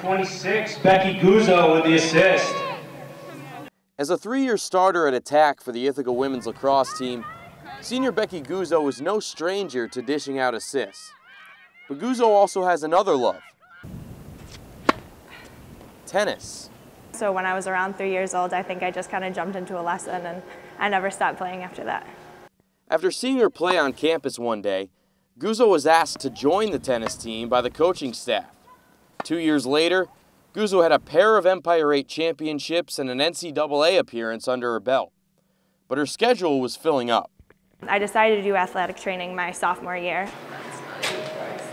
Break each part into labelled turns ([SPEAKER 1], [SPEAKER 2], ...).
[SPEAKER 1] 26, Becky Guzzo with the assist.
[SPEAKER 2] As a three-year starter at attack for the Ithaca women's lacrosse team, senior Becky Guzzo is no stranger to dishing out assists. But Guzzo also has another love, tennis.
[SPEAKER 3] So when I was around three years old, I think I just kind of jumped into a lesson and I never stopped playing after that.
[SPEAKER 2] After seeing her play on campus one day, Guzzo was asked to join the tennis team by the coaching staff. Two years later, Guzzo had a pair of Empire 8 championships and an NCAA appearance under her belt. But her schedule was filling up.
[SPEAKER 3] I decided to do athletic training my sophomore year.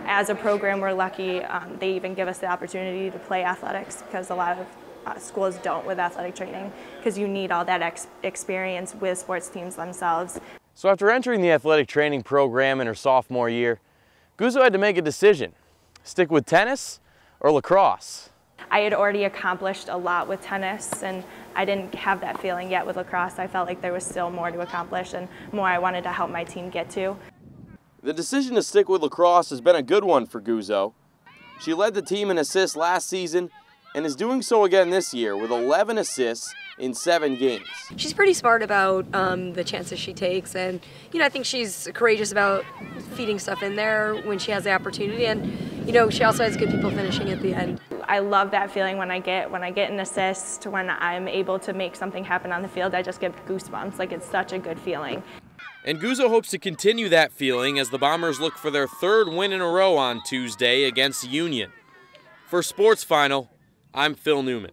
[SPEAKER 3] As a program, we're lucky um, they even give us the opportunity to play athletics because a lot of uh, schools don't with athletic training because you need all that ex experience with sports teams themselves.
[SPEAKER 2] So after entering the athletic training program in her sophomore year, Guzzo had to make a decision. Stick with tennis or lacrosse?
[SPEAKER 3] I had already accomplished a lot with tennis and I didn't have that feeling yet with lacrosse. I felt like there was still more to accomplish and more I wanted to help my team get to.
[SPEAKER 2] The decision to stick with lacrosse has been a good one for Guzzo. She led the team in assists last season and is doing so again this year with 11 assists in seven games.
[SPEAKER 4] She's pretty smart about um, the chances she takes, and you know I think she's courageous about feeding stuff in there when she has the opportunity, and you know she also has good people finishing at the end.
[SPEAKER 3] I love that feeling when I get when I get an assist, when I'm able to make something happen on the field. I just get goosebumps. Like it's such a good feeling.
[SPEAKER 2] And Guzzo hopes to continue that feeling as the Bombers look for their third win in a row on Tuesday against Union. For Sports Final, I'm Phil Neumann.